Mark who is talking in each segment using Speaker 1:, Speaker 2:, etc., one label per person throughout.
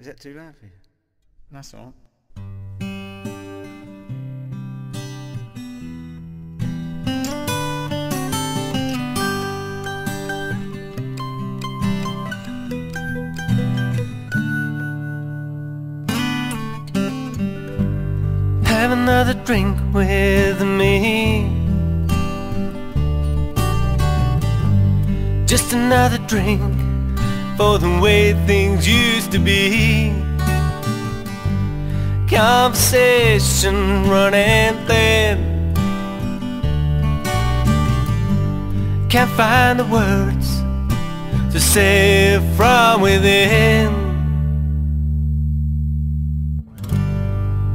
Speaker 1: Is that too loud for you?
Speaker 2: That's all.
Speaker 3: Have another drink with me. Just another drink for the way things used to be. Conversation running thin. Can't find the words to say from within.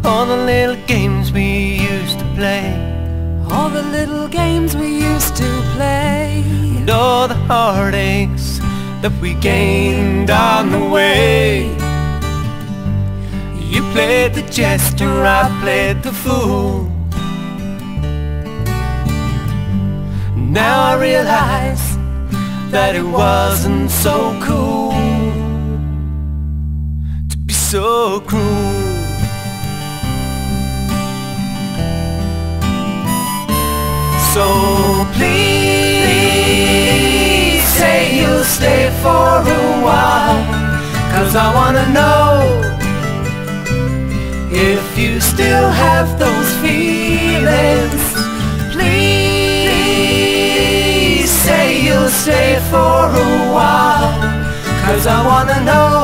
Speaker 3: All the little games we used to play
Speaker 4: All the little games we used to play
Speaker 3: And all the heartaches that we gained on the way. You played the jester, I played the fool. Now I realize that it wasn't so cool To be so cruel. So please stay for a while Cause I wanna know If you still have those feelings. Please say you'll stay for a while Cause I wanna know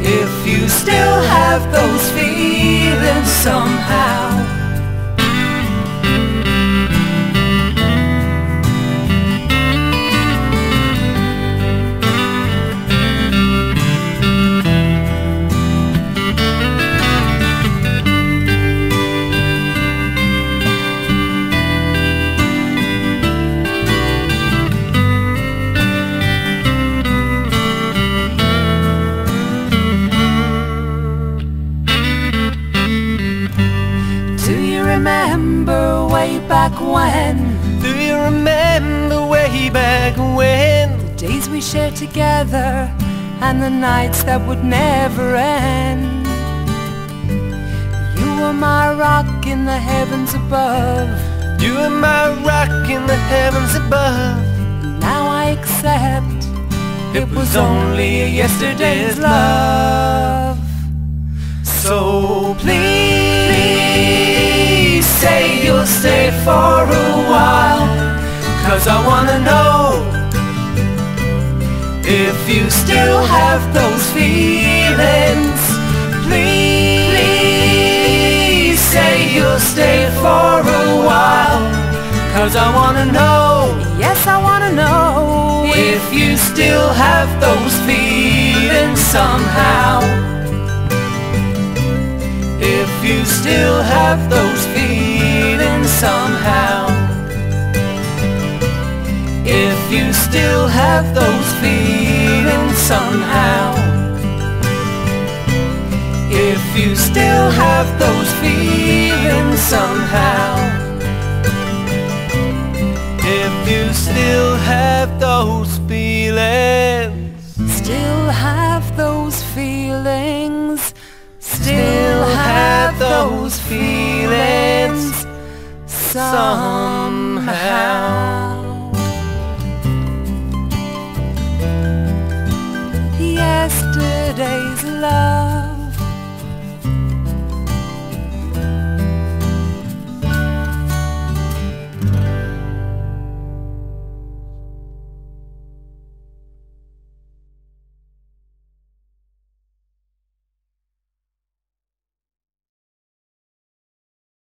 Speaker 3: If you still have those feelings somehow
Speaker 4: way back when.
Speaker 3: Do you remember way back when?
Speaker 4: The days we shared together And the nights that would never end. You were my rock in the heavens above.
Speaker 3: You were my rock in the heavens above.
Speaker 4: Now I accept
Speaker 3: It was only yesterday's love. So please for a while. Cause I wanna know If you still have those feelings. Please say you'll stay for a while. Cause I wanna know
Speaker 4: Yes, I wanna know
Speaker 3: if you still have those feelings somehow. If you still have those feelings somehow. If you still have those feelings somehow. If you still have those feelings somehow. If you still have those feelings,
Speaker 4: Still have those feelings.
Speaker 3: Still have those feelings somehow.
Speaker 4: Yesterday's love